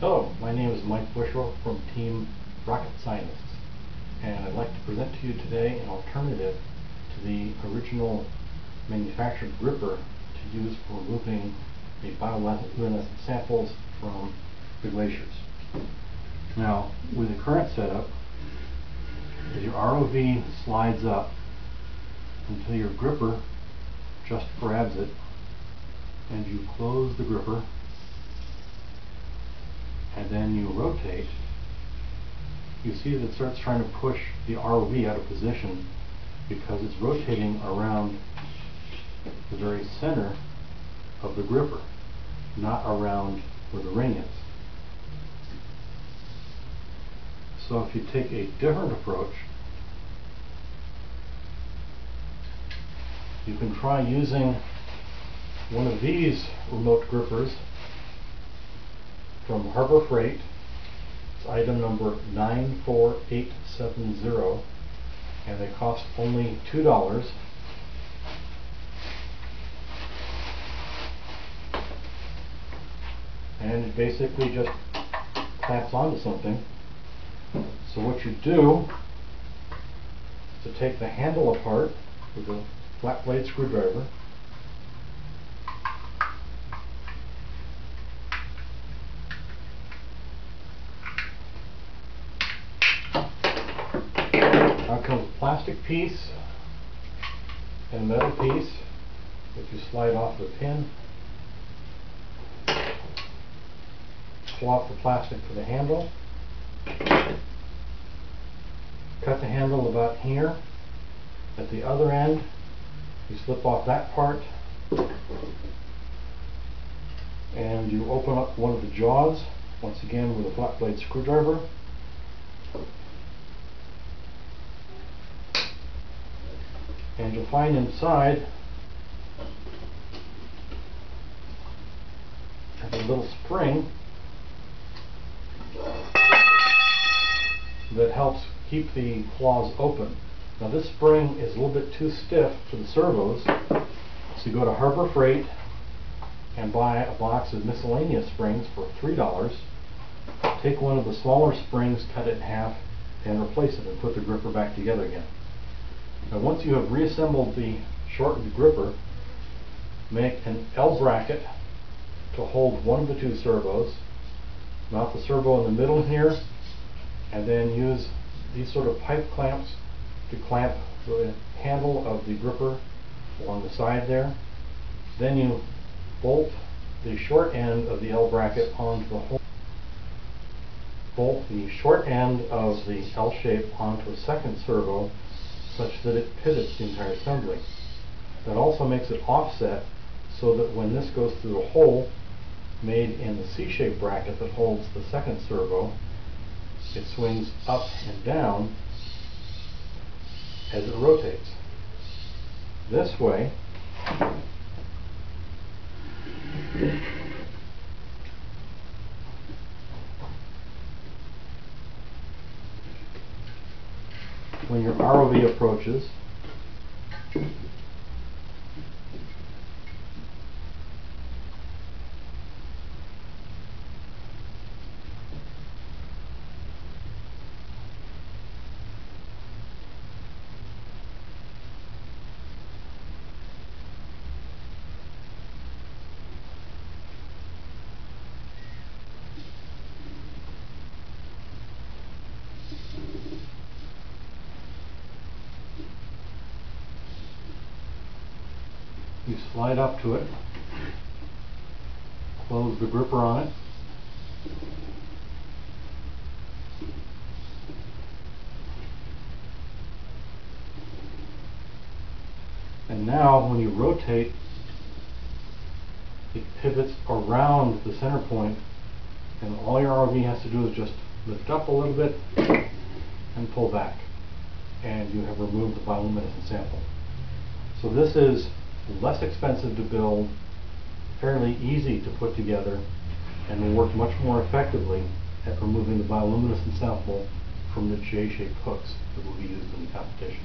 Hello, my name is Mike Bushroe from Team Rocket Scientists, and I'd like to present to you today an alternative to the original manufactured gripper to use for removing the bioluminescent samples from the glaciers. Now, with the current setup, as your ROV slides up until your gripper just grabs it, and you close the gripper, and then you rotate, you see that it starts trying to push the ROV out of position because it's rotating around the very center of the gripper, not around where the ring is. So if you take a different approach, you can try using one of these remote grippers from Harbor Freight. It's item number 94870 and they cost only $2. And it basically just clamps onto something. So what you do is to take the handle apart with a flat blade screwdriver Now comes a plastic piece and a metal piece that you slide off the pin. Pull off the plastic for the handle. Cut the handle about here. At the other end, you slip off that part and you open up one of the jaws, once again with a flat blade screwdriver. And you'll find inside a little spring that helps keep the claws open. Now this spring is a little bit too stiff for the servos, so you go to Harbor Freight and buy a box of miscellaneous springs for $3. Take one of the smaller springs, cut it in half, and replace it and put the gripper back together again. Now once you have reassembled the shortened gripper, make an L bracket to hold one of the two servos, mount the servo in the middle here, and then use these sort of pipe clamps to clamp the handle of the gripper along the side there. Then you bolt the short end of the L bracket onto the hole. Bolt the short end of the L shape onto a second servo such that it pivots the entire assembly. That also makes it offset so that when this goes through a hole made in the C-shaped bracket that holds the second servo, it swings up and down as it rotates. This way, when your ROV approaches, you slide up to it, close the gripper on it, and now when you rotate it pivots around the center point and all your RV has to do is just lift up a little bit and pull back and you have removed the bioluminescent sample. So this is less expensive to build, fairly easy to put together, and will work much more effectively at removing the bioluminescent sample from the J-shaped hooks that will be used in the competition.